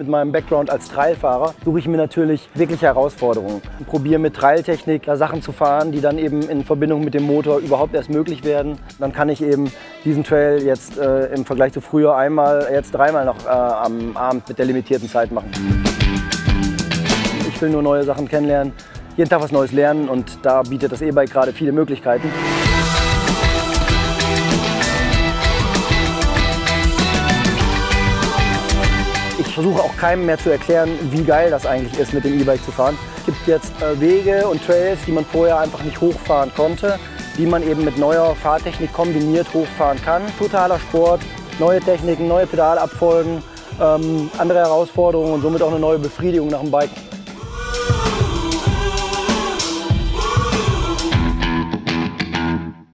mit meinem Background als Trailfahrer suche ich mir natürlich wirklich Herausforderungen. Ich probiere mit Trailtechnik da Sachen zu fahren, die dann eben in Verbindung mit dem Motor überhaupt erst möglich werden. Dann kann ich eben diesen Trail jetzt äh, im Vergleich zu früher einmal, jetzt dreimal noch äh, am Abend mit der limitierten Zeit machen. Ich will nur neue Sachen kennenlernen, jeden Tag was Neues lernen und da bietet das E-Bike gerade viele Möglichkeiten. Versuche auch keinem mehr zu erklären, wie geil das eigentlich ist, mit dem E-Bike zu fahren. Es gibt jetzt äh, Wege und Trails, die man vorher einfach nicht hochfahren konnte, die man eben mit neuer Fahrtechnik kombiniert hochfahren kann. Totaler Sport, neue Techniken, neue Pedalabfolgen, ähm, andere Herausforderungen und somit auch eine neue Befriedigung nach dem Biken.